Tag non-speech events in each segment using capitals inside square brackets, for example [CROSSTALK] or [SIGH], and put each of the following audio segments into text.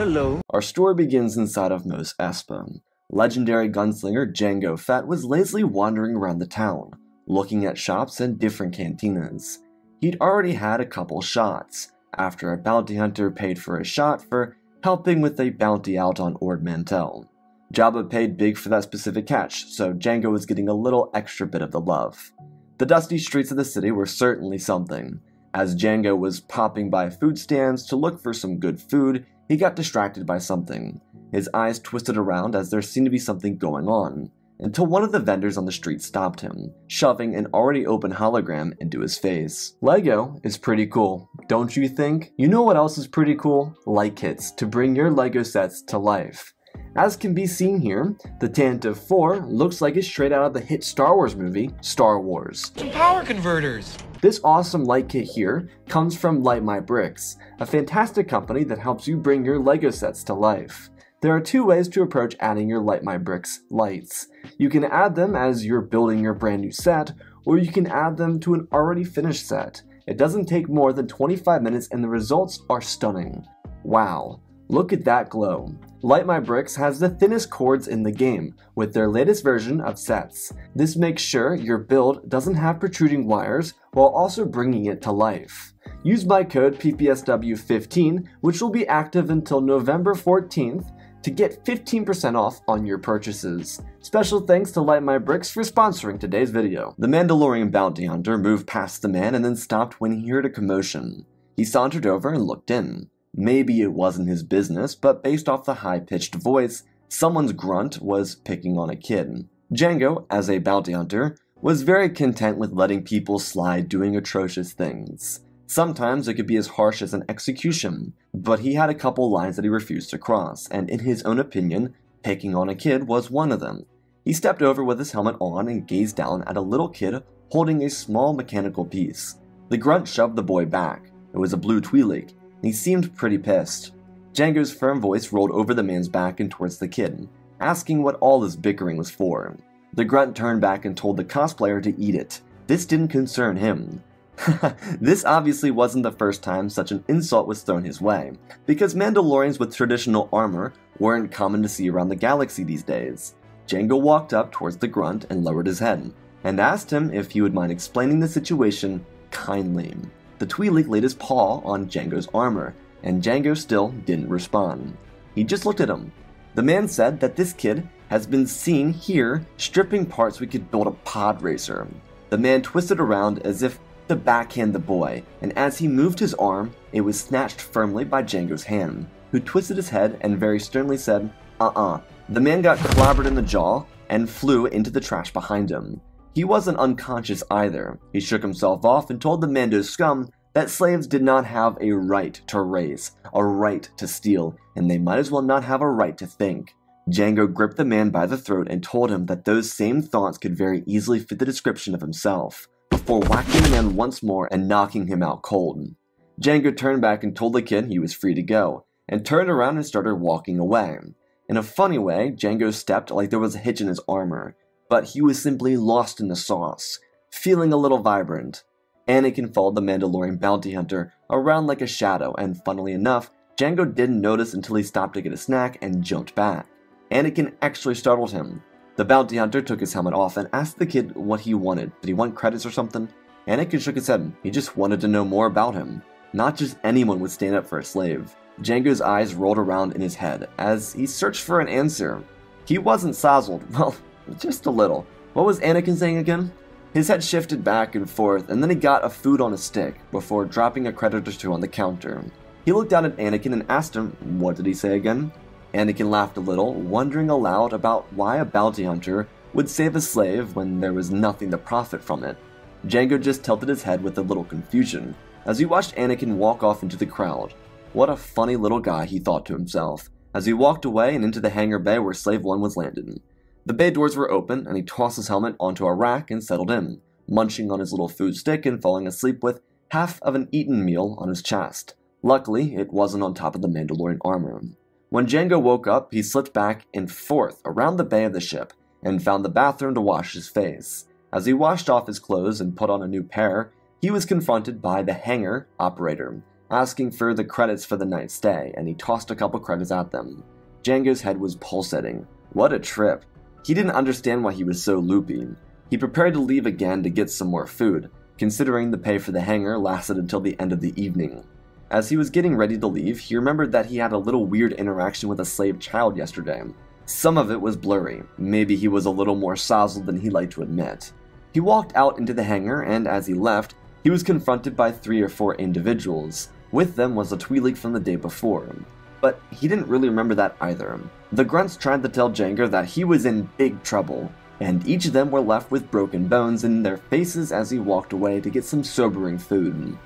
Hello. Our story begins inside of Mos Espa. Legendary gunslinger Jango Fett was lazily wandering around the town, looking at shops and different cantinas. He'd already had a couple shots, after a bounty hunter paid for a shot for helping with a bounty out on Ord Mantell. Jabba paid big for that specific catch, so Jango was getting a little extra bit of the love. The dusty streets of the city were certainly something. As Jango was popping by food stands to look for some good food, he got distracted by something. His eyes twisted around as there seemed to be something going on, until one of the vendors on the street stopped him, shoving an already open hologram into his face. Lego is pretty cool, don't you think? You know what else is pretty cool? Light kits to bring your Lego sets to life. As can be seen here, the Tantive 4 looks like it's straight out of the hit Star Wars movie, Star Wars. Some power converters. This awesome light kit here comes from Light My Bricks, a fantastic company that helps you bring your LEGO sets to life. There are two ways to approach adding your Light My Bricks lights. You can add them as you're building your brand new set, or you can add them to an already finished set. It doesn't take more than 25 minutes and the results are stunning. Wow, look at that glow. Light My Bricks has the thinnest cords in the game, with their latest version of sets. This makes sure your build doesn't have protruding wires while also bringing it to life. Use my code PPSW15, which will be active until November 14th, to get 15% off on your purchases. Special thanks to Light My Bricks for sponsoring today's video. The Mandalorian bounty hunter moved past the man and then stopped when he heard a commotion. He sauntered over and looked in. Maybe it wasn't his business, but based off the high pitched voice, someone's grunt was picking on a kid. Jango, as a bounty hunter, was very content with letting people slide doing atrocious things. Sometimes it could be as harsh as an execution, but he had a couple lines that he refused to cross, and in his own opinion, picking on a kid was one of them. He stepped over with his helmet on and gazed down at a little kid holding a small mechanical piece. The grunt shoved the boy back. It was a blue Twi'lek, he seemed pretty pissed. Jango's firm voice rolled over the man's back and towards the kid, asking what all this bickering was for. The grunt turned back and told the cosplayer to eat it. This didn't concern him. [LAUGHS] this obviously wasn't the first time such an insult was thrown his way, because Mandalorians with traditional armor weren't common to see around the galaxy these days. Jango walked up towards the grunt and lowered his head, and asked him if he would mind explaining the situation kindly. The Twi'lek laid his paw on Jango's armor, and Jango still didn't respond. He just looked at him. The man said that this kid has been seen here stripping parts we could build a pod racer. The man twisted around as if to backhand the boy, and as he moved his arm, it was snatched firmly by Jango's hand, who twisted his head and very sternly said, uh uh. The man got clobbered in the jaw and flew into the trash behind him. He wasn't unconscious either. He shook himself off and told the Mando scum that slaves did not have a right to race, a right to steal, and they might as well not have a right to think. Jango gripped the man by the throat and told him that those same thoughts could very easily fit the description of himself, before whacking the man once more and knocking him out cold. Jango turned back and told the kid he was free to go, and turned around and started walking away. In a funny way, Jango stepped like there was a hitch in his armor, but he was simply lost in the sauce, feeling a little vibrant. Anakin followed the Mandalorian bounty hunter around like a shadow, and funnily enough, Jango didn't notice until he stopped to get a snack and jumped back. Anakin actually startled him. The bounty hunter took his helmet off and asked the kid what he wanted. Did he want credits or something? Anakin shook his head. He just wanted to know more about him. Not just anyone would stand up for a slave. Jango's eyes rolled around in his head as he searched for an answer. He wasn't sozzled. [LAUGHS] Well, just a little. What was Anakin saying again? His head shifted back and forth, and then he got a food on a stick before dropping a credit or two on the counter. He looked down at Anakin and asked him, What did he say again? Anakin laughed a little, wondering aloud about why a bounty hunter would save a slave when there was nothing to profit from it. Jango just tilted his head with a little confusion as he watched Anakin walk off into the crowd. What a funny little guy, he thought to himself, as he walked away and into the hangar bay where Slave 1 was landed. The bay doors were open, and he tossed his helmet onto a rack and settled in, munching on his little food stick and falling asleep with half of an eaten meal on his chest. Luckily, it wasn't on top of the Mandalorian armor. When Jango woke up, he slipped back and forth around the bay of the ship and found the bathroom to wash his face. As he washed off his clothes and put on a new pair, he was confronted by the hangar operator. asking for the credits for the night's stay, and he tossed a couple credits at them. Jango's head was pulsating. What a trip. He didn't understand why he was so loopy. He prepared to leave again to get some more food, considering the pay for the hangar lasted until the end of the evening. As he was getting ready to leave, he remembered that he had a little weird interaction with a slave child yesterday. Some of it was blurry, maybe he was a little more sozzled than he liked to admit. He walked out into the hangar, and as he left, he was confronted by three or four individuals. With them was a Twi'lek from the day before. But he didn't really remember that either. The grunts tried to tell Jango that he was in big trouble, and each of them were left with broken bones in their faces as he walked away to get some sobering food.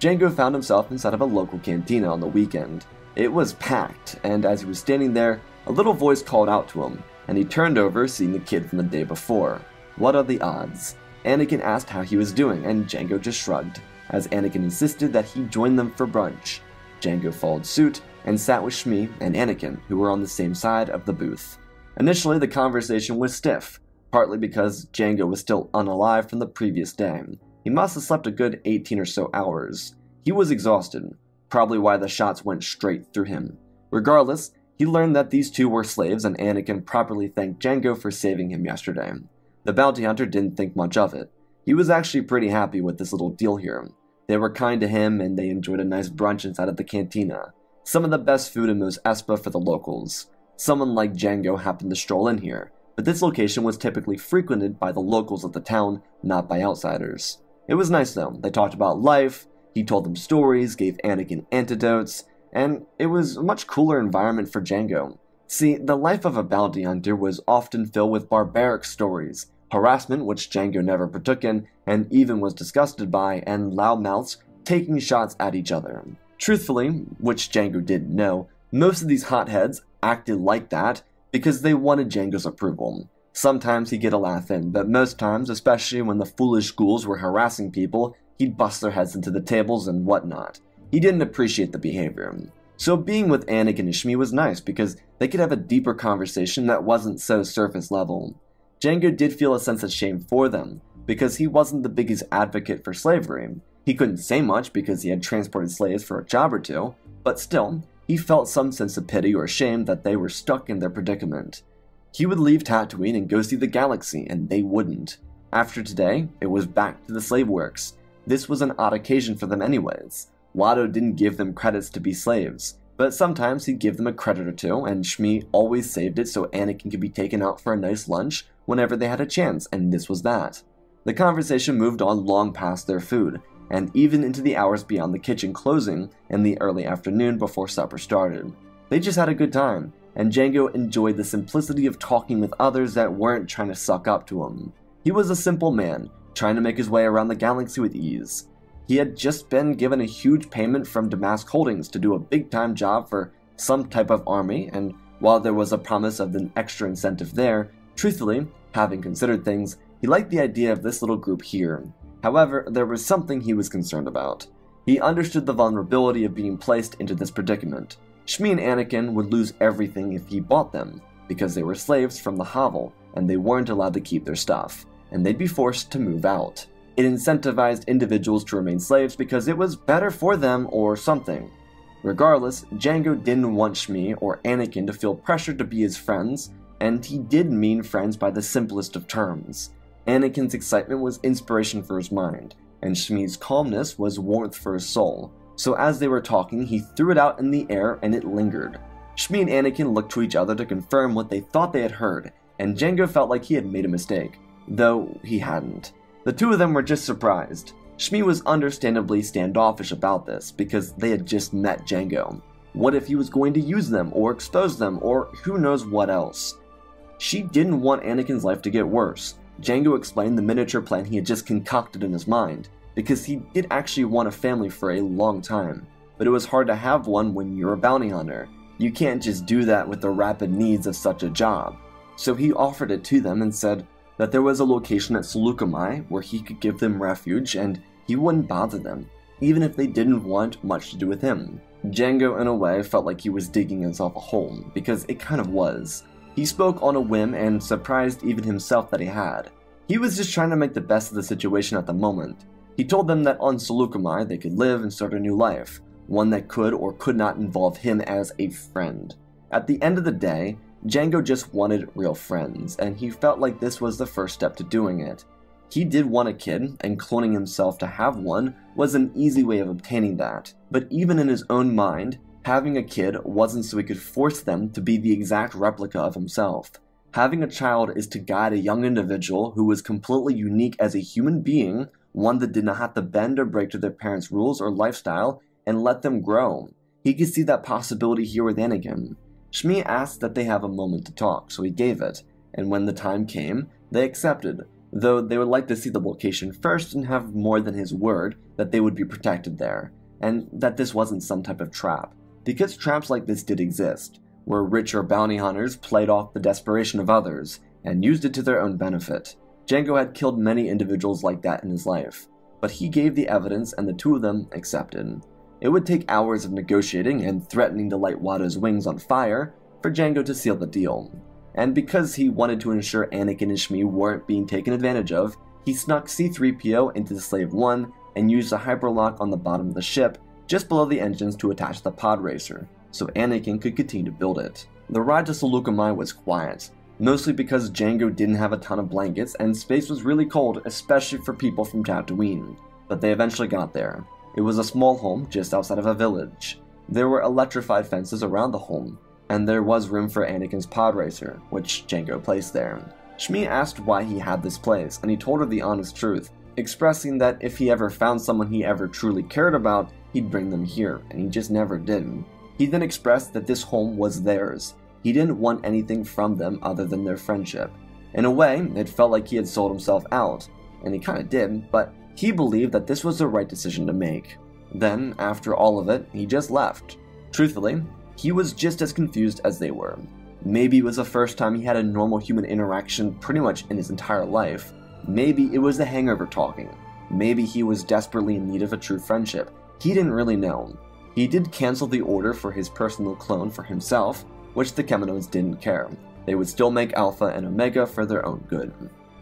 Jango found himself inside of a local cantina on the weekend. It was packed, and as he was standing there, a little voice called out to him, and he turned over, seeing the kid from the day before. What are the odds? Anakin asked how he was doing, and Jango just shrugged, as Anakin insisted that he join them for brunch. Jango followed suit and sat with Shmi and Anakin, who were on the same side of the booth. Initially, the conversation was stiff, partly because Jango was still unalive from the previous day. He must have slept a good 18 or so hours. He was exhausted, probably why the shots went straight through him. Regardless, he learned that these two were slaves and Anakin properly thanked Jango for saving him yesterday. The bounty hunter didn't think much of it. He was actually pretty happy with this little deal here. They were kind to him and they enjoyed a nice brunch inside of the cantina. Some of the best food in Mos Espa for the locals. Someone like Jango happened to stroll in here, but this location was typically frequented by the locals of the town, not by outsiders. It was nice though. They talked about life, he told them stories, gave Anakin antidotes, and it was a much cooler environment for Jango. See, the life of a bounty hunter was often filled with barbaric stories, harassment, which Jango never partook in and even was disgusted by, and loudmouths taking shots at each other. Truthfully, which Jango didn't know, most of these hotheads acted like that because they wanted Jango's approval. Sometimes he'd get a laugh in, but most times, especially when the foolish ghouls were harassing people, he'd bust their heads into the tables and whatnot. He didn't appreciate the behavior. So being with Anakin and Shmi was nice because they could have a deeper conversation that wasn't so surface level. Jango did feel a sense of shame for them, because he wasn't the biggest advocate for slavery. He couldn't say much because he had transported slaves for a job or two, but still, he felt some sense of pity or shame that they were stuck in their predicament. He would leave Tatooine and go see the galaxy, and they wouldn't. After today, it was back to the slave works. This was an odd occasion for them anyways. Watto didn't give them credits to be slaves, but sometimes he'd give them a credit or two, and Shmi always saved it so Anakin could be taken out for a nice lunch whenever they had a chance, and this was that. The conversation moved on long past their food, and even into the hours beyond the kitchen closing in the early afternoon before supper started. They just had a good time, and Jango enjoyed the simplicity of talking with others that weren't trying to suck up to him. He was a simple man, trying to make his way around the galaxy with ease. He had just been given a huge payment from Damask Holdings to do a big time job for some type of army, and while there was a promise of an extra incentive there, truthfully, having considered things, he liked the idea of this little group here. However, there was something he was concerned about. He understood the vulnerability of being placed into this predicament. Shmi and Anakin would lose everything if he bought them, because they were slaves from the hovel, and they weren't allowed to keep their stuff, and they'd be forced to move out. It incentivized individuals to remain slaves because it was better for them or something. Regardless, Jango didn't want Shmi or Anakin to feel pressured to be his friends, and he did mean friends by the simplest of terms. Anakin's excitement was inspiration for his mind, and Shmi's calmness was warmth for his soul. So as they were talking, he threw it out in the air and it lingered. Shmi and Anakin looked to each other to confirm what they thought they had heard, and Jango felt like he had made a mistake, though he hadn't. The two of them were just surprised. Shmi was understandably standoffish about this because they had just met Jango. What if he was going to use them or expose them or who knows what else? She didn't want Anakin's life to get worse. Jango explained the miniature plan he had just concocted in his mind, because he did actually want a family for a long time, but it was hard to have one when you're a bounty hunter. You can't just do that with the rapid needs of such a job. So he offered it to them and said, that there was a location at Saleucami where he could give them refuge and he wouldn't bother them, even if they didn't want much to do with him. Jango, in a way, felt like he was digging himself a hole, because it kind of was. He spoke on a whim and surprised even himself that he had. He was just trying to make the best of the situation at the moment. He told them that on Saleucami they could live and start a new life, one that could or could not involve him as a friend. At the end of the day, Jango just wanted real friends, and he felt like this was the first step to doing it. He did want a kid, and cloning himself to have one was an easy way of obtaining that. But even in his own mind, having a kid wasn't so he could force them to be the exact replica of himself. Having a child is to guide a young individual who is completely unique as a human being, one that did not have to bend or break to their parents' rules or lifestyle, and let them grow. He could see that possibility here with Anakin. Shmi asked that they have a moment to talk, so he gave it, and when the time came, they accepted, though they would like to see the location first and have more than his word that they would be protected there, and that this wasn't some type of trap. Because traps like this did exist, where richer bounty hunters played off the desperation of others and used it to their own benefit. Jango had killed many individuals like that in his life, but he gave the evidence and the two of them accepted. It would take hours of negotiating and threatening to light Watto's wings on fire for Jango to seal the deal. And because he wanted to ensure Anakin and Shmi weren't being taken advantage of, he snuck C-3PO into the Slave 1 and used a hyperlock on the bottom of the ship just below the engines to attach the pod racer, so Anakin could continue to build it. The ride to Saleucami was quiet, mostly because Jango didn't have a ton of blankets and space was really cold, especially for people from Tatooine. But they eventually got there, it was a small home just outside of a village. There were electrified fences around the home, and there was room for Anakin's pod racer, which Jango placed there. Shmi asked why he had this place, and he told her the honest truth, expressing that if he ever found someone he ever truly cared about, he'd bring them here, and he just never did. He then expressed that this home was theirs. He didn't want anything from them other than their friendship. In a way, it felt like he had sold himself out, and he kinda did, but he believed that this was the right decision to make. Then, after all of it, he just left. Truthfully, he was just as confused as they were. Maybe it was the first time he had a normal human interaction pretty much in his entire life. Maybe it was the hangover talking. Maybe he was desperately in need of a true friendship. He didn't really know. He did cancel the order for his personal clone for himself, which the Kaminoans didn't care. They would still make Alpha and Omega for their own good.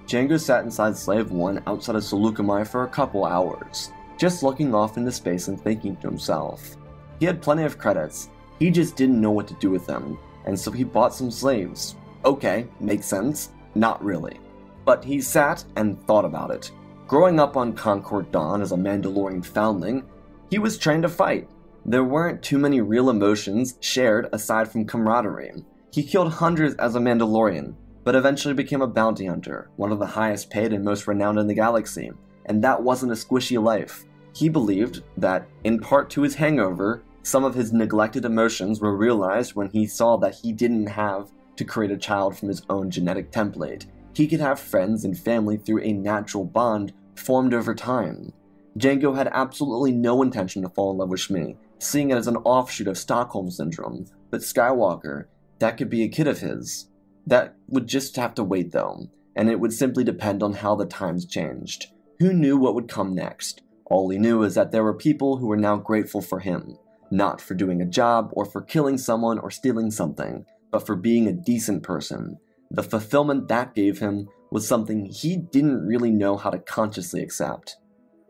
Jango sat inside Slave 1 outside of Saleucami for a couple hours, just looking off into space and thinking to himself. He had plenty of credits, he just didn't know what to do with them, and so he bought some slaves. Okay, makes sense. Not really. But he sat and thought about it. Growing up on Concord Dawn as a Mandalorian foundling, he was trained to fight. There weren't too many real emotions shared aside from camaraderie. He killed hundreds as a Mandalorian, but eventually became a bounty hunter, one of the highest paid and most renowned in the galaxy, and that wasn't a squishy life. He believed that, in part to his hangover, some of his neglected emotions were realized when he saw that he didn't have to create a child from his own genetic template. He could have friends and family through a natural bond formed over time. Jango had absolutely no intention to fall in love with Shmi, seeing it as an offshoot of Stockholm Syndrome, but Skywalker, that could be a kid of his. That would just have to wait though, and it would simply depend on how the times changed. Who knew what would come next? All he knew is that there were people who were now grateful for him, not for doing a job or for killing someone or stealing something, but for being a decent person. The fulfillment that gave him was something he didn't really know how to consciously accept.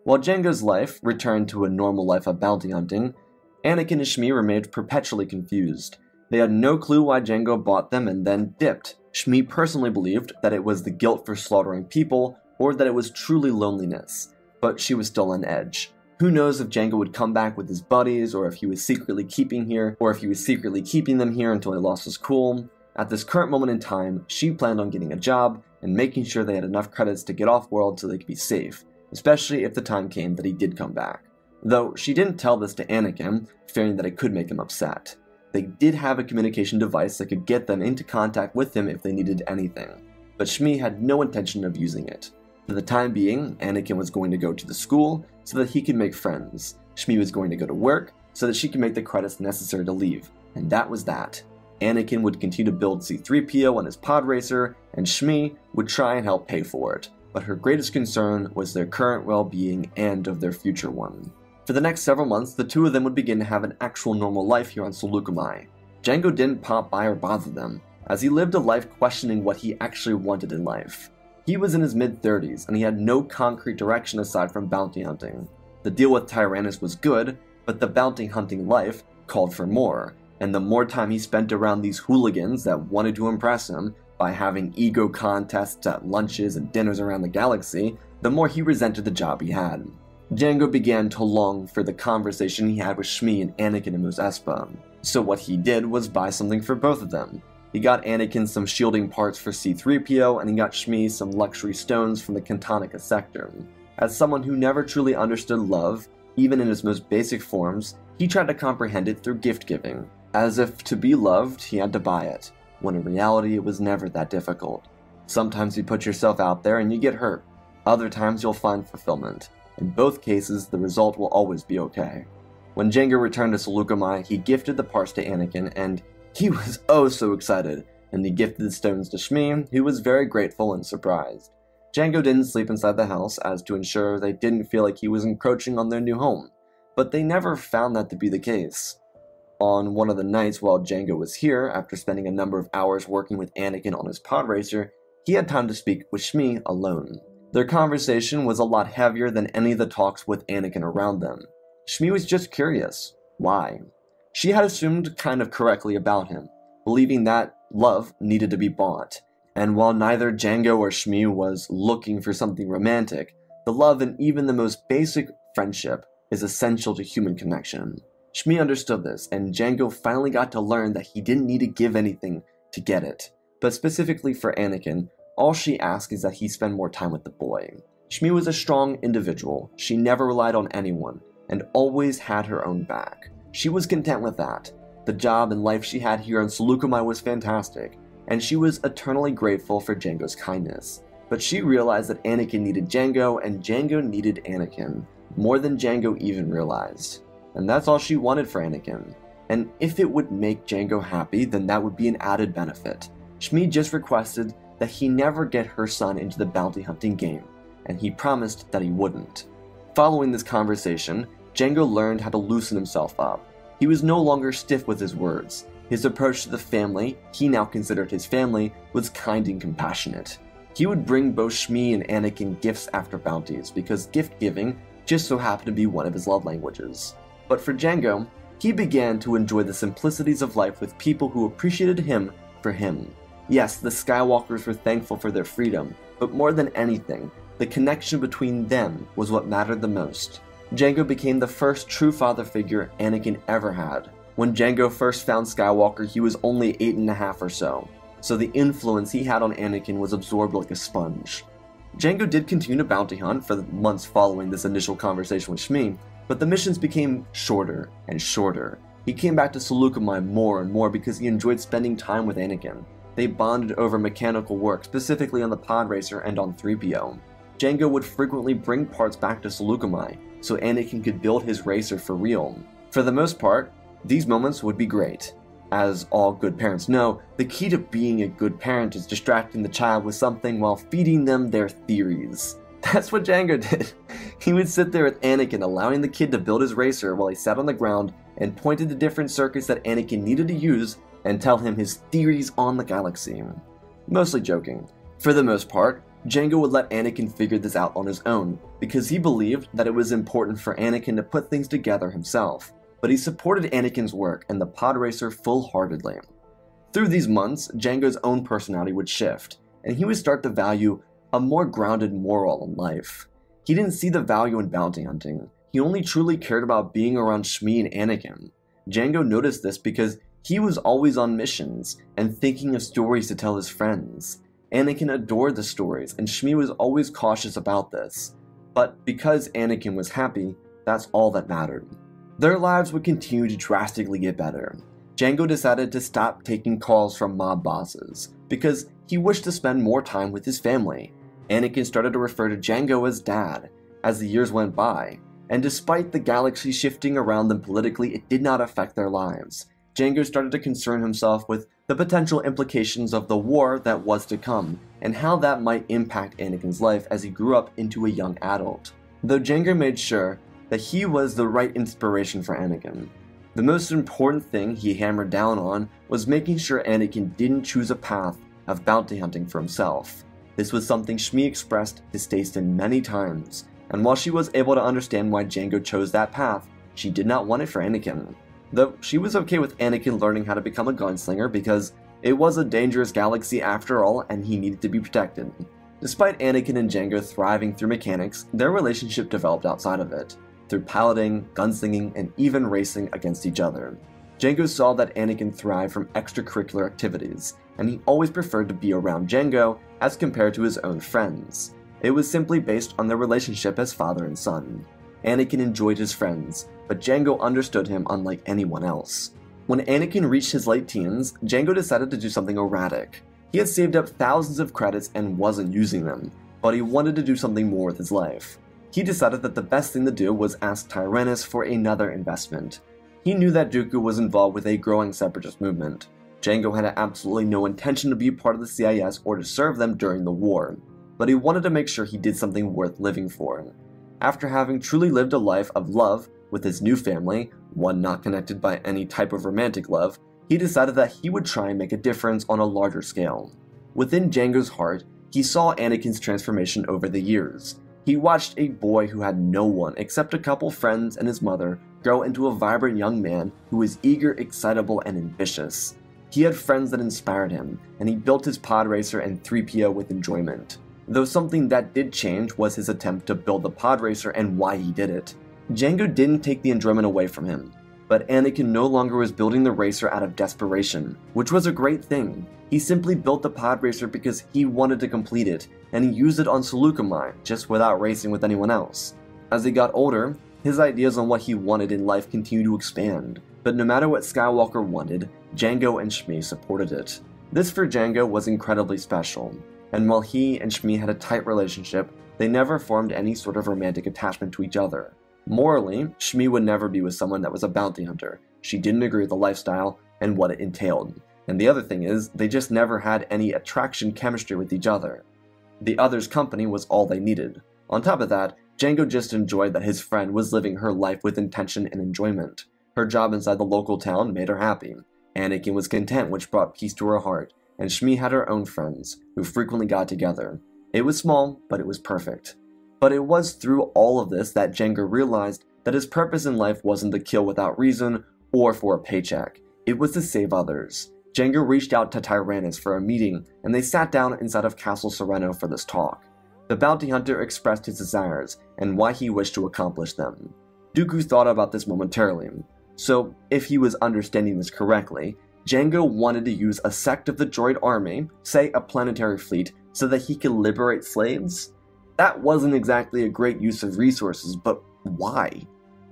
While Jango's life returned to a normal life of bounty hunting, Anakin and Shmi remained perpetually confused. They had no clue why Jango bought them and then dipped. Shmi personally believed that it was the guilt for slaughtering people or that it was truly loneliness, but she was still on edge. Who knows if Jango would come back with his buddies, or if he was secretly keeping here, or if he was secretly keeping them here until he lost his cool. At this current moment in time, she planned on getting a job and making sure they had enough credits to get off world so they could be safe, especially if the time came that he did come back. Though she didn't tell this to Anakin, fearing that it could make him upset. They did have a communication device that could get them into contact with him if they needed anything, but Shmi had no intention of using it. For the time being, Anakin was going to go to the school so that he could make friends. Shmi was going to go to work so that she could make the credits necessary to leave, and that was that. Anakin would continue to build C3PO on his pod racer, and Shmi would try and help pay for it, but her greatest concern was their current well being and of their future one. For the next several months, the two of them would begin to have an actual normal life here on Saleucami. Jango didn't pop by or bother them, as he lived a life questioning what he actually wanted in life. He was in his mid 30s, and he had no concrete direction aside from bounty hunting. The deal with Tyrannus was good, but the bounty hunting life called for more, and the more time he spent around these hooligans that wanted to impress him by having ego contests at lunches and dinners around the galaxy, the more he resented the job he had. Jango began to long for the conversation he had with Shmi and Anakin in Mos Espa. So what he did was buy something for both of them. He got Anakin some shielding parts for C-3PO, and he got Shmi some luxury stones from the Cantonica sector. As someone who never truly understood love, even in its most basic forms, he tried to comprehend it through gift giving, as if to be loved, he had to buy it, when in reality it was never that difficult. Sometimes you put yourself out there and you get hurt. Other times you'll find fulfillment. In both cases, the result will always be okay. When Jango returned to Saleucami, he gifted the parts to Anakin, and he [LAUGHS] was oh so excited, and he gifted the stones to Shmi, who was very grateful and surprised. Jango didn't sleep inside the house as to ensure they didn't feel like he was encroaching on their new home, but they never found that to be the case. On one of the nights while Jango was here, after spending a number of hours working with Anakin on his pod racer, he had time to speak with Shmi alone. Their conversation was a lot heavier than any of the talks with Anakin around them. Shmi was just curious. Why? She had assumed kind of correctly about him, believing that love needed to be bought. And while neither Jango or Shmi was looking for something romantic, the love in even the most basic friendship is essential to human connection. Shmi understood this, and Jango finally got to learn that he didn't need to give anything to get it. But specifically for Anakin, all she asked is that he spend more time with the boy. Shmi was a strong individual. She never relied on anyone and always had her own back. She was content with that. The job and life she had here on Saleucami was fantastic, and she was eternally grateful for Jango's kindness. But she realized that Anakin needed Jango and Jango needed Anakin, more than Jango even realized. And that's all she wanted for Anakin. And if it would make Jango happy, then that would be an added benefit. Shmi just requested that he never get her son into the bounty hunting game, and he promised that he wouldn't. Following this conversation, Jango learned how to loosen himself up. He was no longer stiff with his words. His approach to the family, he now considered his family, was kind and compassionate. He would bring both Shmi and Anakin gifts after bounties because gift giving just so happened to be one of his love languages. But for Jango, he began to enjoy the simplicities of life with people who appreciated him for him. Yes, the Skywalkers were thankful for their freedom, but more than anything, the connection between them was what mattered the most. Jango became the first true father figure Anakin ever had. When Jango first found Skywalker, he was only eight and a half or so, so the influence he had on Anakin was absorbed like a sponge. Jango did continue to bounty hunt for the months following this initial conversation with Shmi, but the missions became shorter and shorter. He came back to Saleucami more and more because he enjoyed spending time with Anakin. They bonded over mechanical work, specifically on the pod racer and on 3PO. Jango would frequently bring parts back to Saleucami, so Anakin could build his racer for real. For the most part, these moments would be great. As all good parents know, the key to being a good parent is distracting the child with something while feeding them their theories. [LAUGHS] That's what Jango did. [LAUGHS] He would sit there with Anakin, allowing the kid to build his racer while he sat on the ground and pointed to different circuits that Anakin needed to use and tell him his theories on the galaxy. Mostly joking. For the most part, Jango would let Anakin figure this out on his own, because he believed that it was important for Anakin to put things together himself, but he supported Anakin's work and the pod racer full-heartedly. Through these months, Jango's own personality would shift, and he would start to value a more grounded moral in life. He didn't see the value in bounty hunting. He only truly cared about being around Shmi and Anakin. Jango noticed this because he was always on missions and thinking of stories to tell his friends. Anakin adored the stories, and Shmi was always cautious about this. But because Anakin was happy, that's all that mattered. Their lives would continue to drastically get better. Jango decided to stop taking calls from mob bosses because he wished to spend more time with his family. Anakin started to refer to Jango as dad as the years went by, and despite the galaxy shifting around them politically, it did not affect their lives. Jango started to concern himself with the potential implications of the war that was to come, and how that might impact Anakin's life as he grew up into a young adult. Though Jango made sure that he was the right inspiration for Anakin. The most important thing he hammered down on was making sure Anakin didn't choose a path of bounty hunting for himself. This was something Shmi expressed distaste in many times, and while she was able to understand why Jango chose that path, she did not want it for Anakin. Though she was okay with Anakin learning how to become a gunslinger because it was a dangerous galaxy after all and he needed to be protected. Despite Anakin and Jango thriving through mechanics, their relationship developed outside of it, through piloting, gunslinging, and even racing against each other. Jango saw that Anakin thrived from extracurricular activities, and he always preferred to be around Jango as compared to his own friends. It was simply based on their relationship as father and son. Anakin enjoyed his friends, but Jango understood him unlike anyone else. When Anakin reached his late teens, Jango decided to do something erratic. He had saved up thousands of credits and wasn't using them, but he wanted to do something more with his life. He decided that the best thing to do was ask Tyrannus for another investment. He knew that Dooku was involved with a growing separatist movement. Jango had absolutely no intention to be part of the CIS or to serve them during the war, but he wanted to make sure he did something worth living for. After having truly lived a life of love with his new family, one not connected by any type of romantic love, he decided that he would try and make a difference on a larger scale. Within Jango's heart, he saw Anakin's transformation over the years. He watched a boy who had no one except a couple friends and his mother grow into a vibrant young man who was eager, excitable, and ambitious. He had friends that inspired him, and he built his pod racer and 3PO with enjoyment. Though something that did change was his attempt to build the pod racer and why he did it. Jango didn't take the enjoyment away from him but Anakin no longer was building the racer out of desperation, which was a great thing. He simply built the pod racer because he wanted to complete it, and he used it on Saleucami, just without racing with anyone else. As he got older, his ideas on what he wanted in life continued to expand, but no matter what Skywalker wanted, Jango and Shmi supported it. This for Jango was incredibly special, and while he and Shmi had a tight relationship, they never formed any sort of romantic attachment to each other. Morally, Shmi would never be with someone that was a bounty hunter. She didn't agree with the lifestyle and what it entailed. And the other thing is, they just never had any attraction chemistry with each other. The other's company was all they needed. On top of that, Jango just enjoyed that his friend was living her life with intention and enjoyment. Her job inside the local town made her happy. Anakin was content, which brought peace to her heart, and Shmi had her own friends, who frequently got together. It was small, but it was perfect. But it was through all of this that Jango realized that his purpose in life wasn't to kill without reason or for a paycheck. It was to save others. Jango reached out to Tyrannus for a meeting, and they sat down inside of Castle Serenno for this talk. The bounty hunter expressed his desires and why he wished to accomplish them. Dooku thought about this momentarily. So, if he was understanding this correctly, Jango wanted to use a sect of the droid army, say a planetary fleet, so that he could liberate slaves? That wasn't exactly a great use of resources, but why?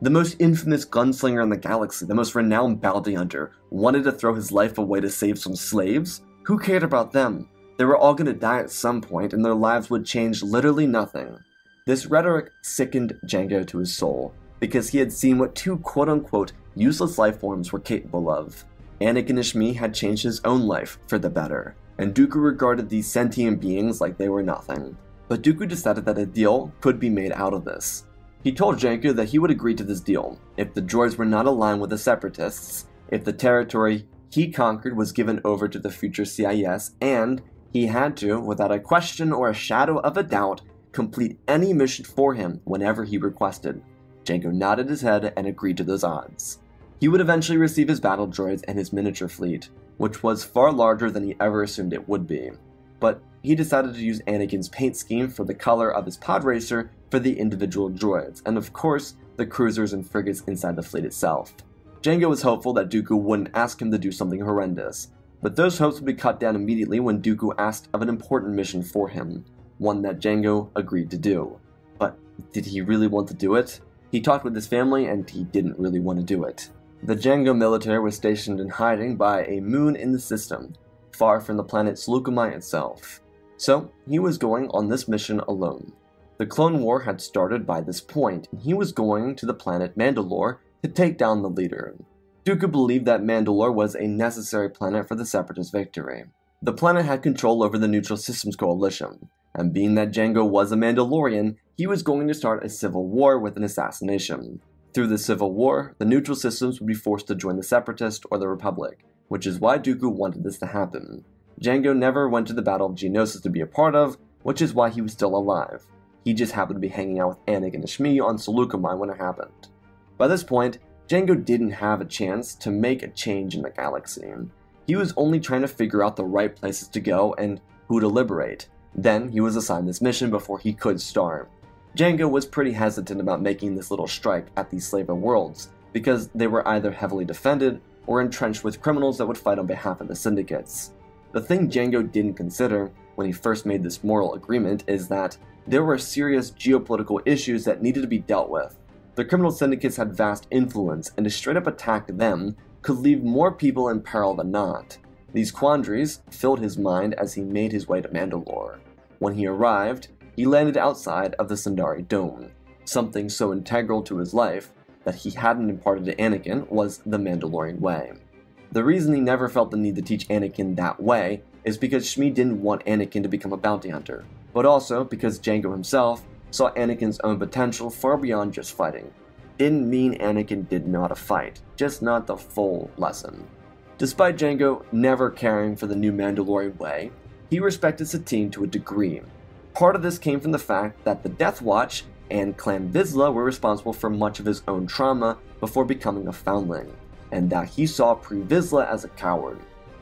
The most infamous gunslinger in the galaxy, the most renowned bounty hunter, wanted to throw his life away to save some slaves? Who cared about them? They were all going to die at some point, and their lives would change literally nothing. This rhetoric sickened Jango to his soul, because he had seen what two quote unquote useless life forms were capable of. Anakin Ishmi had changed his own life for the better, and Dooku regarded these sentient beings like they were nothing but Dooku decided that a deal could be made out of this. He told Jango that he would agree to this deal if the droids were not aligned with the Separatists, if the territory he conquered was given over to the future CIS, and he had to, without a question or a shadow of a doubt, complete any mission for him whenever he requested. Jango nodded his head and agreed to those odds. He would eventually receive his battle droids and his miniature fleet, which was far larger than he ever assumed it would be. But he decided to use Anakin's paint scheme for the color of his pod racer for the individual droids, and of course, the cruisers and frigates inside the fleet itself. Jango was hopeful that Dooku wouldn't ask him to do something horrendous, but those hopes would be cut down immediately when Dooku asked of an important mission for him, one that Jango agreed to do. But did he really want to do it? He talked with his family and he didn't really want to do it. The Jango military was stationed in hiding by a moon in the system, far from the planet Saleucami itself. So, he was going on this mission alone. The Clone War had started by this point, and he was going to the planet Mandalore to take down the leader. Dooku believed that Mandalore was a necessary planet for the Separatist victory. The planet had control over the Neutral Systems Coalition, and being that Jango was a Mandalorian, he was going to start a civil war with an assassination. Through the civil war, the Neutral Systems would be forced to join the Separatist or the Republic, which is why Dooku wanted this to happen. Jango never went to the Battle of Geonosis to be a part of, which is why he was still alive. He just happened to be hanging out with Anakin and Shmi on Saleucami when it happened. By this point, Jango didn't have a chance to make a change in the galaxy. He was only trying to figure out the right places to go and who to liberate. Then he was assigned this mission before he could start. Jango was pretty hesitant about making this little strike at these slaver worlds, because they were either heavily defended or entrenched with criminals that would fight on behalf of the syndicates. The thing Jango didn't consider when he first made this moral agreement is that there were serious geopolitical issues that needed to be dealt with. The criminal syndicates had vast influence, and to straight up attack them could leave more people in peril than not. These quandaries filled his mind as he made his way to Mandalore. When he arrived, he landed outside of the Sundari Dome. Something so integral to his life that he hadn't imparted to Anakin was the Mandalorian way. The reason he never felt the need to teach Anakin that way is because Shmi didn't want Anakin to become a bounty hunter, but also because Jango himself saw Anakin's own potential far beyond just fighting. Didn't mean Anakin did not a fight, just not the full lesson. Despite Jango never caring for the new Mandalorian way, he respected Satine to a degree, Part of this came from the fact that the Death Watch and Clan Vizsla were responsible for much of his own trauma before becoming a foundling, and that he saw Pre Vizsla as a coward.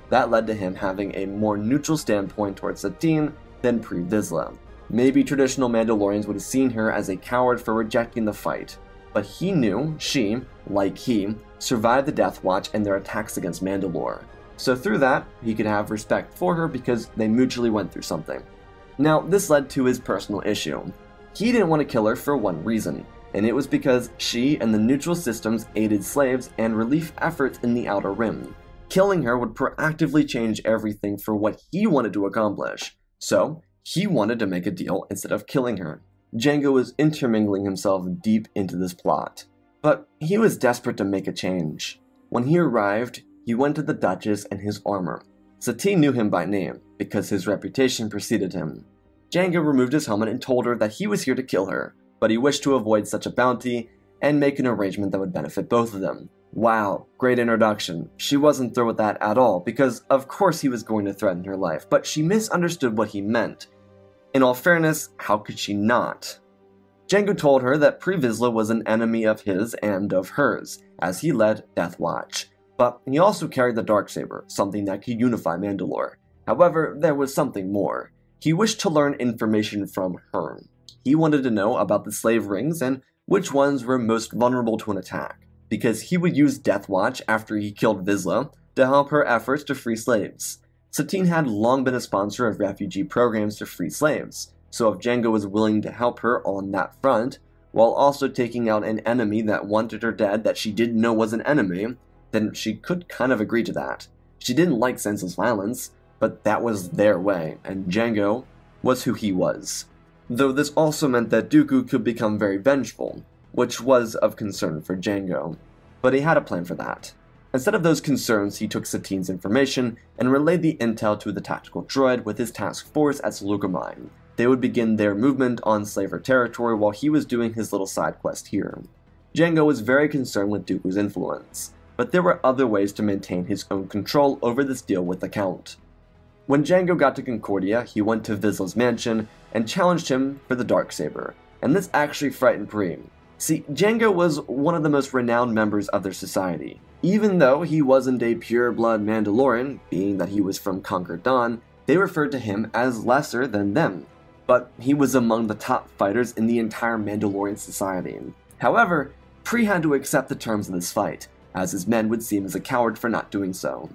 That led to him having a more neutral standpoint towards Satine than Pre Vizsla. Maybe traditional Mandalorians would have seen her as a coward for rejecting the fight, but he knew she, like he, survived the Death Watch and their attacks against Mandalore. So through that, he could have respect for her because they mutually went through something. Now, this led to his personal issue. He didn't want to kill her for one reason, and it was because she and the neutral systems aided slaves and relief efforts in the Outer Rim. Killing her would proactively change everything for what he wanted to accomplish. So, he wanted to make a deal instead of killing her. Jango was intermingling himself deep into this plot. But he was desperate to make a change. When he arrived, he went to the Duchess and his armor. Satine knew him by name, because his reputation preceded him. Jango removed his helmet and told her that he was here to kill her, but he wished to avoid such a bounty and make an arrangement that would benefit both of them. Wow, great introduction. She wasn't thrilled with that at all, because of course he was going to threaten her life, but she misunderstood what he meant. In all fairness, how could she not? Jango told her that Pre Vizsla was an enemy of his and of hers, as he led Death Watch. But he also carried the dark saber, something that could unify Mandalore. However, there was something more. He wished to learn information from her. He wanted to know about the slave rings and which ones were most vulnerable to an attack, because he would use Death Watch after he killed Vizsla to help her efforts to free slaves. Satine had long been a sponsor of refugee programs to free slaves, so if Jango was willing to help her on that front, while also taking out an enemy that wanted her dead that she didn't know was an enemy, then she could kind of agree to that. She didn't like senseless violence, but that was their way, and Jango was who he was. Though this also meant that Dooku could become very vengeful, which was of concern for Jango. But he had a plan for that. Instead of those concerns, he took Satine's information and relayed the intel to the tactical droid with his task force at Saleucami. They would begin their movement on slaver territory while he was doing his little side quest here. Jango was very concerned with Dooku's influence, but there were other ways to maintain his own control over this deal with the Count. When Jango got to Concordia, he went to Vizsla's mansion and challenged him for the dark saber, and this actually frightened Preem. See, Jango was one of the most renowned members of their society. Even though he wasn't a pure-blood Mandalorian, being that he was from Concord Dawn, they referred to him as lesser than them. But he was among the top fighters in the entire Mandalorian society. However, Pre had to accept the terms of this fight, as his men would see him as a coward for not doing so.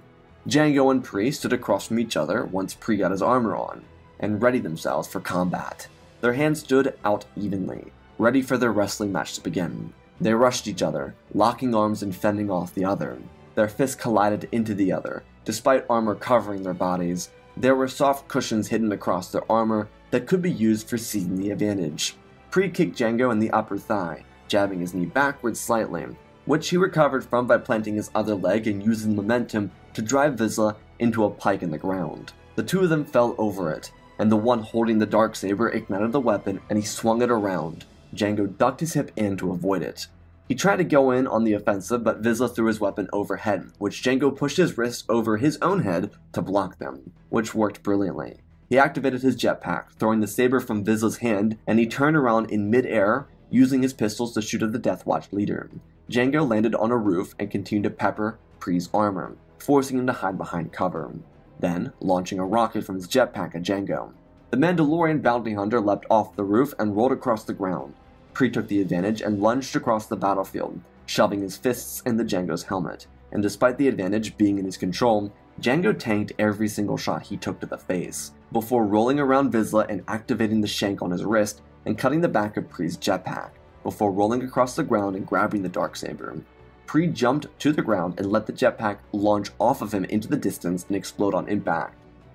Jango and Pre stood across from each other once Pre got his armor on, and readied themselves for combat. Their hands stood out evenly, ready for their wrestling match to begin. They rushed each other, locking arms and fending off the other. Their fists collided into the other. Despite armor covering their bodies, there were soft cushions hidden across their armor that could be used for seizing the advantage. Pre kicked Jango in the upper thigh, jabbing his knee backwards slightly, which he recovered from by planting his other leg and using momentum to drive Vizsla into a pike in the ground. The two of them fell over it, and the one holding the dark saber ignited the weapon and he swung it around. Jango ducked his hip in to avoid it. He tried to go in on the offensive, but Vizsla threw his weapon overhead, which Jango pushed his wrist over his own head to block them, which worked brilliantly. He activated his jetpack, throwing the saber from Vizsla's hand, and he turned around in midair using his pistols to shoot at the Death Watch leader. Jango landed on a roof and continued to pepper Pre's armor, forcing him to hide behind cover. Then, launching a rocket from his jetpack at Jango. The Mandalorian bounty hunter leapt off the roof and rolled across the ground. Pre took the advantage and lunged across the battlefield, shoving his fists into Jango's helmet. And despite the advantage being in his control, Jango tanked every single shot he took to the face, before rolling around Vizsla and activating the shank on his wrist and cutting the back of Pre's jetpack, before rolling across the ground and grabbing the Darksaber. Pre jumped to the ground and let the jetpack launch off of him into the distance and explode on impact.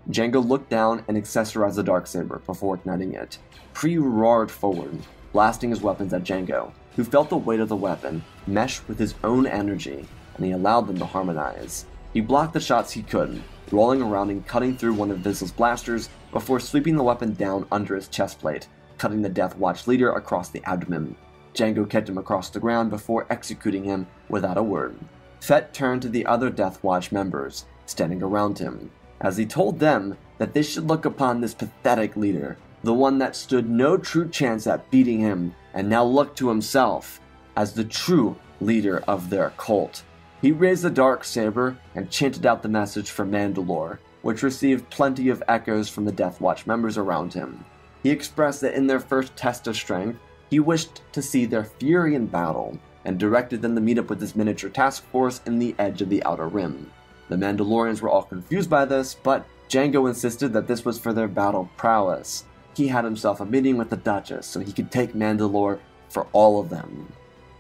Jango looked down and accessorized the Darksaber before igniting it. Pre roared forward, blasting his weapons at Jango, who felt the weight of the weapon mesh with his own energy, and he allowed them to harmonize. He blocked the shots he could, rolling around and cutting through one of Vizsla's blasters before sweeping the weapon down under his chest plate, cutting the Death Watch leader across the abdomen. Jango kicked him across the ground before executing him without a word. Fett turned to the other Death Watch members, standing around him, as he told them that they should look upon this pathetic leader, the one that stood no true chance at beating him, and now looked to himself as the true leader of their cult. He raised the dark saber and chanted out the message from Mandalore, which received plenty of echoes from the Death Watch members around him. He expressed that in their first test of strength, he wished to see their fury in battle, and directed them to meet up with his miniature task force in the edge of the Outer Rim. The Mandalorians were all confused by this, but Jango insisted that this was for their battle prowess. He had himself a meeting with the Duchess so he could take Mandalore for all of them.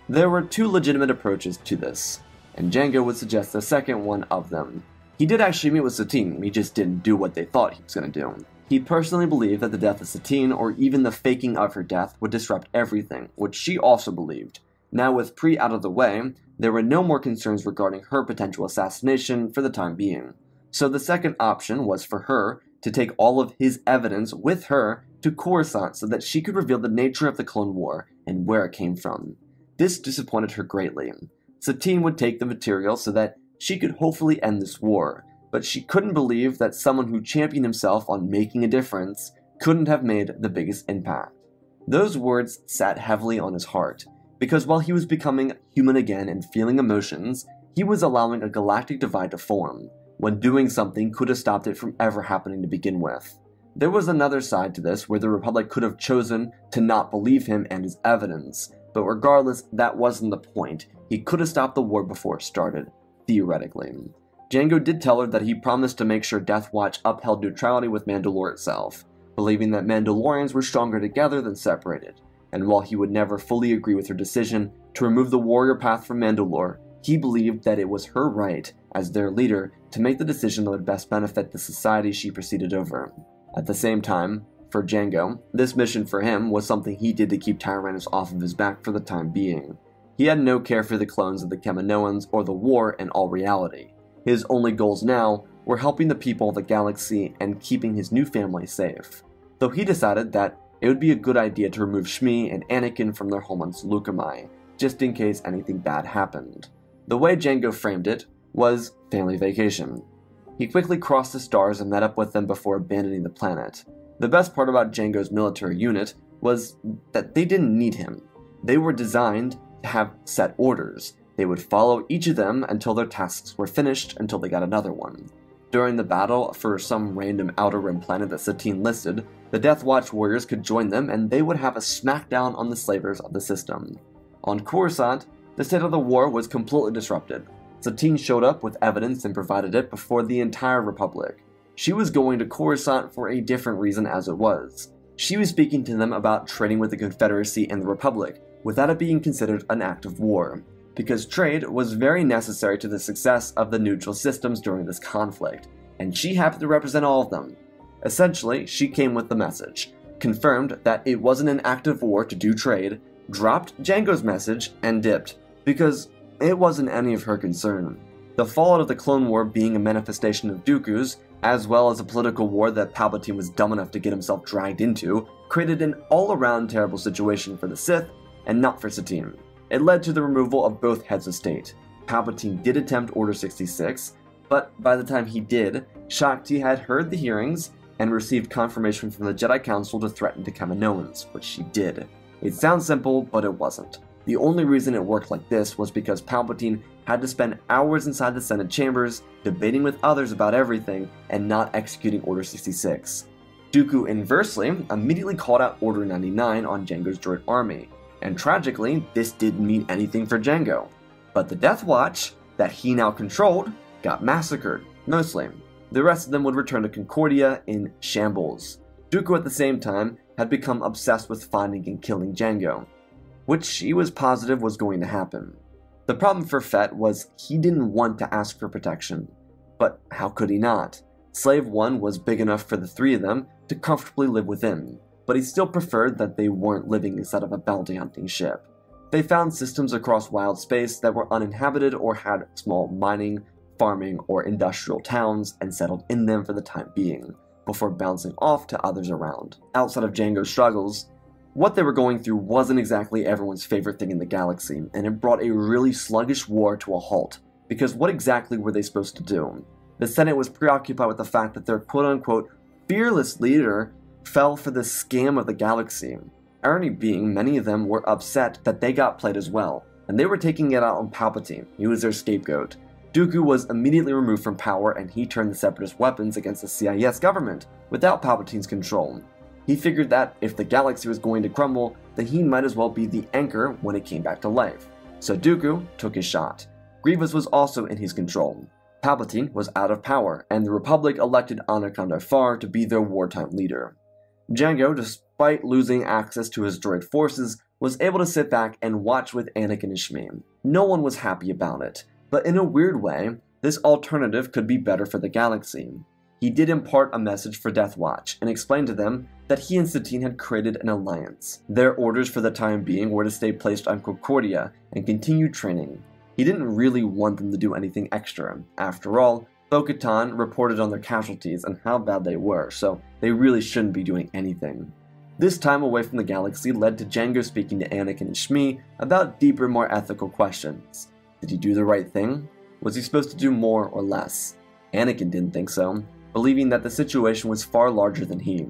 There were two legitimate approaches to this and Jango would suggest the second one of them. He did actually meet with Satine, he just didn't do what they thought he was going to do. He personally believed that the death of Satine, or even the faking of her death, would disrupt everything, which she also believed. Now, with Pre out of the way, there were no more concerns regarding her potential assassination for the time being. So the second option was for her to take all of his evidence with her to Coruscant so that she could reveal the nature of the Clone War and where it came from. This disappointed her greatly. Satine would take the material so that she could hopefully end this war, but she couldn't believe that someone who championed himself on making a difference couldn't have made the biggest impact. Those words sat heavily on his heart, because while he was becoming human again and feeling emotions, he was allowing a galactic divide to form, when doing something could have stopped it from ever happening to begin with. There was another side to this where the Republic could have chosen to not believe him and his evidence, but regardless, that wasn't the point. He could have stopped the war before it started, theoretically. Jango did tell her that he promised to make sure Death Watch upheld neutrality with Mandalore itself, believing that Mandalorians were stronger together than separated. And while he would never fully agree with her decision to remove the warrior path from Mandalore, he believed that it was her right, as their leader, to make the decision that would best benefit the society she proceeded over. At the same time, for Jango, this mission for him was something he did to keep Tyrannus off of his back for the time being. He had no care for the clones of the Kaminoans or the war in all reality. His only goals now were helping the people of the galaxy and keeping his new family safe. Though he decided that it would be a good idea to remove Shmi and Anakin from their home on Saleucami, just in case anything bad happened. The way Jango framed it was family vacation. He quickly crossed the stars and met up with them before abandoning the planet. The best part about Jango's military unit was that they didn't need him. They were designed have set orders. They would follow each of them until their tasks were finished until they got another one. During the battle for some random Outer Rim planet that Satine listed, the Death Watch warriors could join them and they would have a smackdown on the slavers of the system. On Coruscant, the state of the war was completely disrupted. Satine showed up with evidence and provided it before the entire Republic. She was going to Coruscant for a different reason as it was. She was speaking to them about trading with the Confederacy and the Republic, without it being considered an act of war, because trade was very necessary to the success of the neutral systems during this conflict, and she happened to represent all of them. Essentially, she came with the message, confirmed that it wasn't an act of war to do trade, dropped Jango's message, and dipped, because it wasn't any of her concern. The fallout of the Clone War being a manifestation of Dooku's as well as a political war that Palpatine was dumb enough to get himself dragged into, created an all around terrible situation for the Sith and not for Satine. It led to the removal of both heads of state. Palpatine did attempt Order 66, but by the time he did, Shaak Ti had heard the hearings and received confirmation from the Jedi Council to threaten the Kaminoans, which she did. It sounds simple, but it wasn't. The only reason it worked like this was because Palpatine had to spend hours inside the Senate chambers, debating with others about everything, and not executing Order 66. Dooku, inversely, immediately called out Order 99 on Jango's droid army, and tragically, this didn't mean anything for Jango. But the Death Watch, that he now controlled, got massacred, mostly. The rest of them would return to Concordia in shambles. Dooku, at the same time, had become obsessed with finding and killing Jango, which he was positive was going to happen. The problem for Fett was he didn't want to ask for protection. But how could he not? Slave 1 was big enough for the three of them to comfortably live within, but he still preferred that they weren't living inside of a bounty hunting ship. They found systems across wild space that were uninhabited or had small mining, farming, or industrial towns and settled in them for the time being, before bouncing off to others around. Outside of Jango's struggles, what they were going through wasn't exactly everyone's favorite thing in the galaxy, and it brought a really sluggish war to a halt. Because what exactly were they supposed to do? The Senate was preoccupied with the fact that their quote unquote fearless leader fell for the scam of the galaxy. Irony being, many of them were upset that they got played as well, and they were taking it out on Palpatine. He was their scapegoat. Dooku was immediately removed from power and he turned the Separatist weapons against the CIS government without Palpatine's control. He figured that if the galaxy was going to crumble, then he might as well be the anchor when it came back to life. So Dooku took his shot. Grievous was also in his control. Palpatine was out of power, and the Republic elected Onaconda Farr to be their wartime leader. Jango, despite losing access to his droid forces, was able to sit back and watch with Anakin and Shmi. No one was happy about it, but in a weird way, this alternative could be better for the galaxy. He did impart a message for Death Watch and explained to them that he and Satine had created an alliance. Their orders for the time being were to stay placed on Concordia and continue training. He didn't really want them to do anything extra. After all, Bo-Katan reported on their casualties and how bad they were, so they really shouldn't be doing anything. This time away from the galaxy led to Jango speaking to Anakin and Shmi about deeper, more ethical questions. Did he do the right thing? Was he supposed to do more or less? Anakin didn't think so, believing that the situation was far larger than he.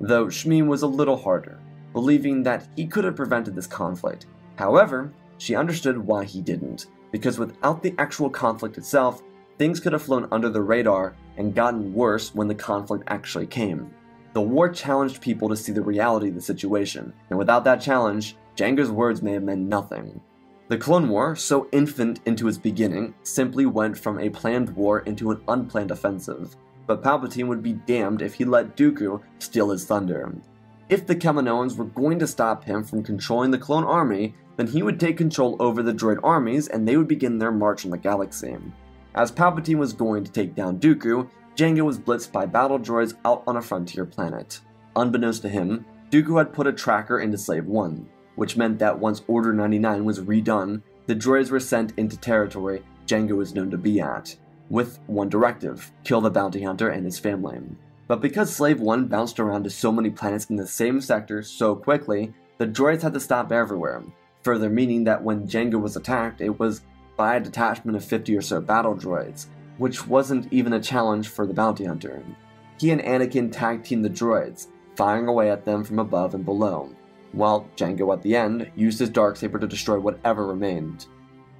Though Shmi was a little harder, believing that he could have prevented this conflict. However, she understood why he didn't, because without the actual conflict itself, things could have flown under the radar and gotten worse when the conflict actually came. The war challenged people to see the reality of the situation, and without that challenge, Jango's words may have meant nothing. The Clone War, so infant into its beginning, simply went from a planned war into an unplanned offensive, but Palpatine would be damned if he let Dooku steal his thunder. If the Kaminoans were going to stop him from controlling the clone army, then he would take control over the droid armies and they would begin their march on the galaxy. As Palpatine was going to take down Dooku, Jango was blitzed by battle droids out on a frontier planet. Unbeknownst to him, Dooku had put a tracker into Slave 1 which meant that once Order 99 was redone, the droids were sent into territory Jango was known to be at, with one directive kill the bounty hunter and his family. But because Slave 1 bounced around to so many planets in the same sector so quickly, the droids had to stop everywhere, further meaning that when Jango was attacked, it was by a detachment of 50 or so battle droids, which wasn't even a challenge for the bounty hunter. He and Anakin tag teamed the droids, firing away at them from above and below, while Jango at the end used his Darksaber to destroy whatever remained.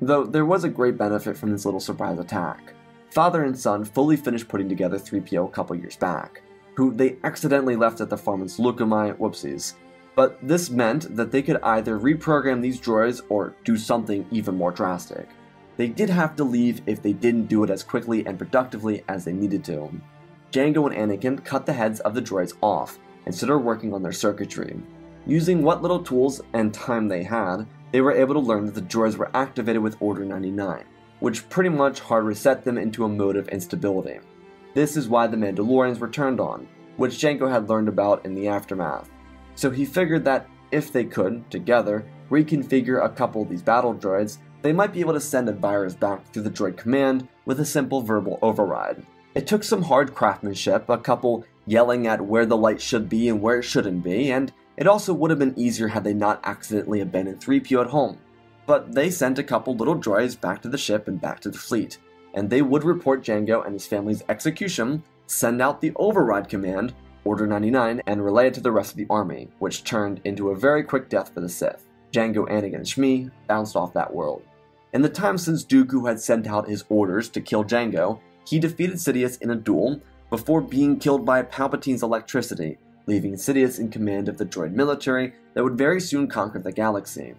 Though there was a great benefit from this little surprise attack. Father and son fully finished putting together 3PO a couple years back, who they accidentally left at the farm in Saleucami, whoopsies. But this meant that they could either reprogram these droids or do something even more drastic. They did have to leave if they didn't do it as quickly and productively as they needed to. Jango and Anakin cut the heads of the droids off and started working on their circuitry, Using what little tools and time they had, they were able to learn that the droids were activated with Order 99, which pretty much hard reset them into a mode of instability. This is why the Mandalorians were turned on, which Jango had learned about in the aftermath. So he figured that if they could, together, reconfigure a couple of these battle droids, they might be able to send a virus back through the droid command with a simple verbal override. It took some hard craftsmanship, a couple yelling at where the light should be and where it shouldn't be, and it also would have been easier had they not accidentally abandoned 3PO at home. But they sent a couple little droids back to the ship and back to the fleet, and they would report Jango and his family's execution, send out the override command, Order 99, and relay it to the rest of the army, which turned into a very quick death for the Sith. Jango, Anakin, and Shmi bounced off that world. In the time since Dooku had sent out his orders to kill Jango, he defeated Sidious in a duel before being killed by Palpatine's electricity, leaving Sidious in command of the droid military that would very soon conquer the galaxy.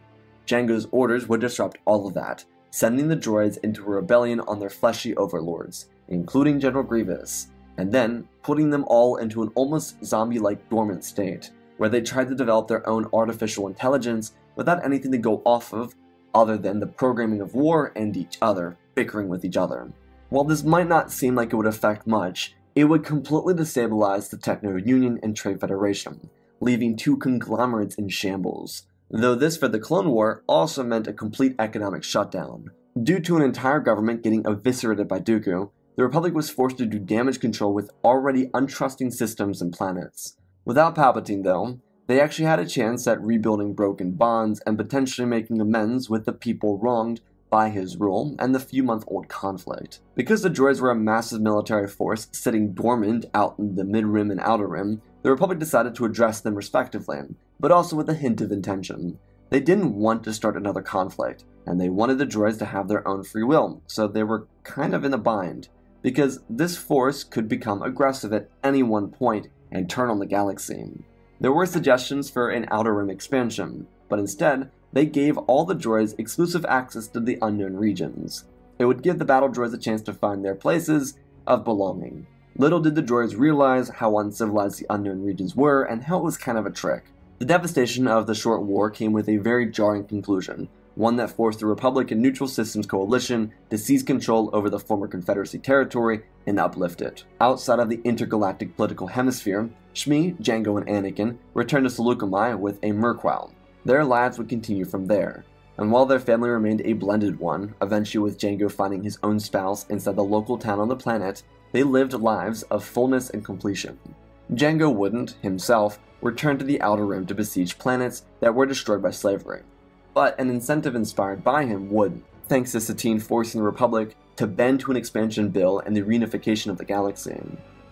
Jango's orders would disrupt all of that, sending the droids into a rebellion on their fleshy overlords, including General Grievous, and then putting them all into an almost zombie like dormant state, where they tried to develop their own artificial intelligence without anything to go off of other than the programming of war and each other, bickering with each other. While this might not seem like it would affect much, it would completely destabilize the Techno Union and Trade Federation, leaving two conglomerates in shambles. Though this for the Clone War also meant a complete economic shutdown. Due to an entire government getting eviscerated by Dooku, the Republic was forced to do damage control with already untrusting systems and planets. Without Palpatine, though, they actually had a chance at rebuilding broken bonds and potentially making amends with the people wronged by his rule and the few month old conflict. Because the droids were a massive military force sitting dormant out in the mid rim and outer rim, the Republic decided to address them respectively, but also with a hint of intention. They didn't want to start another conflict, and they wanted the droids to have their own free will, so they were kind of in a bind, because this force could become aggressive at any one point and turn on the galaxy. There were suggestions for an Outer Rim expansion, but instead, they gave all the droids exclusive access to the unknown regions. It would give the battle droids a chance to find their places of belonging. Little did the droids realize how uncivilized the unknown regions were and how it was kind of a trick. The devastation of the short war came with a very jarring conclusion, one that forced the Republic and Neutral Systems Coalition to seize control over the former Confederacy territory and uplift it. Outside of the intergalactic political hemisphere, Shmi, Jango, and Anakin returned to Saleucami with a Merquow. Their lives would continue from there, and while their family remained a blended one, eventually with Jango finding his own spouse inside the local town on the planet, they lived lives of fullness and completion. Jango wouldn't, himself, return to the Outer Rim to besiege planets that were destroyed by slavery but an incentive inspired by him would, thanks to Satine forcing the Republic to bend to an expansion bill and the reunification of the galaxy.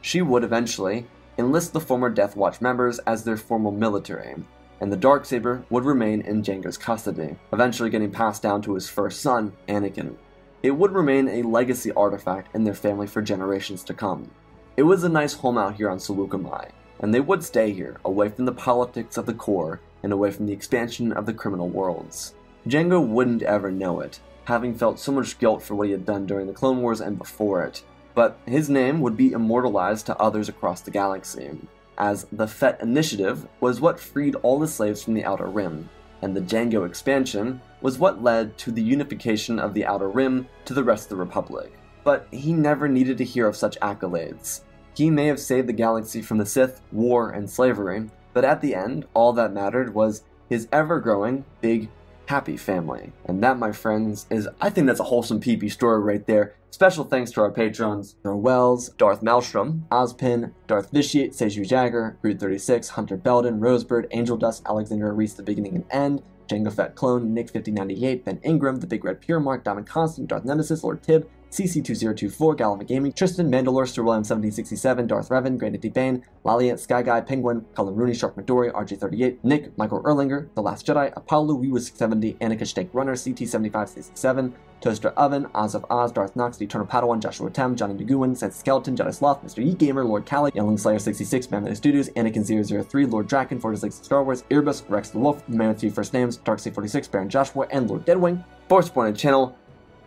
She would eventually enlist the former Death Watch members as their formal military, and the Darksaber would remain in Jango's custody, eventually getting passed down to his first son, Anakin. It would remain a legacy artifact in their family for generations to come. It was a nice home out here on Saleucami, and they would stay here, away from the politics of the core and away from the expansion of the criminal worlds. Jango wouldn't ever know it, having felt so much guilt for what he had done during the Clone Wars and before it, but his name would be immortalized to others across the galaxy, as the Fett Initiative was what freed all the slaves from the Outer Rim, and the Jango expansion was what led to the unification of the Outer Rim to the rest of the Republic. But he never needed to hear of such accolades. He may have saved the galaxy from the Sith, war, and slavery, but at the end, all that mattered was his ever growing, big, happy family. And that, my friends, is I think that's a wholesome PP story right there. Special thanks to our patrons, Joe Wells, Darth Maelstrom, Ozpin, Darth Vitiate, Seju Jagger, Root 36, Hunter Belden, Rosebird, Angel Dust, Alexander Reese, The Beginning and End, Jango Fett Clone, Nick5098, Ben Ingram, The Big Red Pure Mark, Diamond Constant, Darth Nemesis, Lord Tib, CC2024, Gallivan Gaming, Tristan, Mandalore, Sir William 1767, Darth Revan, Granite D. Bane, Laliant, Sky Guy, Penguin, Colin Rooney, Shark Midori, RJ38, Nick, Michael Erlinger, The Last Jedi, Apollo, Weewa 670, Anakin Snake Runner, CT7567, Toaster Oven, Oz of Oz, Darth Nox, The Eternal Padawan, Joshua Tem, Johnny Naguin, Sense Skeleton, Jedi Sloth, Mr. E Gamer, Lord Cali, Youngling Slayer 66, Mammoth Studios, Anakin 003, Lord Draken, Fortress Lakes Star Wars, Earbus, Rex the Wolf, Man Three First Names, Darkseid 46, Baron Joshua, and Lord Deadwing. Force Pointed Channel,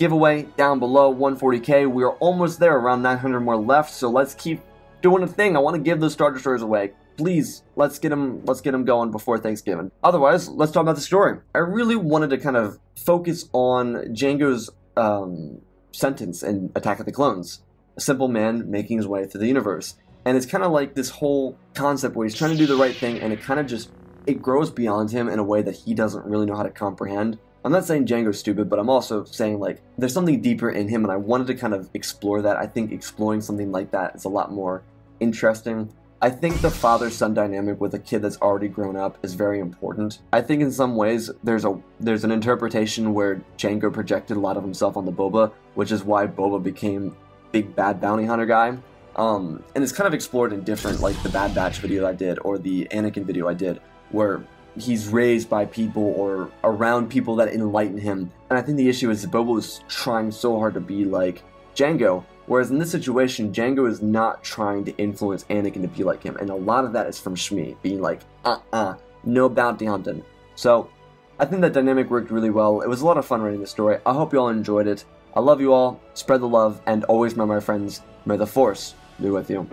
giveaway down below 140k. We are almost there, around 900 more left. So let's keep doing a thing. I want to give those Star Destroyers away. Please, let's get them. Let's get them going before Thanksgiving. Otherwise, let's talk about the story. I really wanted to kind of focus on Jango's um, sentence in Attack of the Clones. A simple man making his way through the universe, and it's kind of like this whole concept where he's trying to do the right thing, and it kind of just it grows beyond him in a way that he doesn't really know how to comprehend. I'm not saying Jango's stupid, but I'm also saying like there's something deeper in him, and I wanted to kind of explore that. I think exploring something like that is a lot more interesting. I think the father-son dynamic with a kid that's already grown up is very important. I think in some ways there's a there's an interpretation where Jango projected a lot of himself on the Boba, which is why Boba became big bad bounty hunter guy. Um, and it's kind of explored in different, like the Bad Batch video I did or the Anakin video I did, where he's raised by people or around people that enlighten him. And I think the issue is Boba is trying so hard to be like Jango, whereas in this situation, Jango is not trying to influence Anakin to be like him. And a lot of that is from Shmi being like, uh-uh, no bounty hunting. So I think that dynamic worked really well. It was a lot of fun writing the story. I hope you all enjoyed it. I love you all, spread the love, and always remember, my friends, may the Force be with you.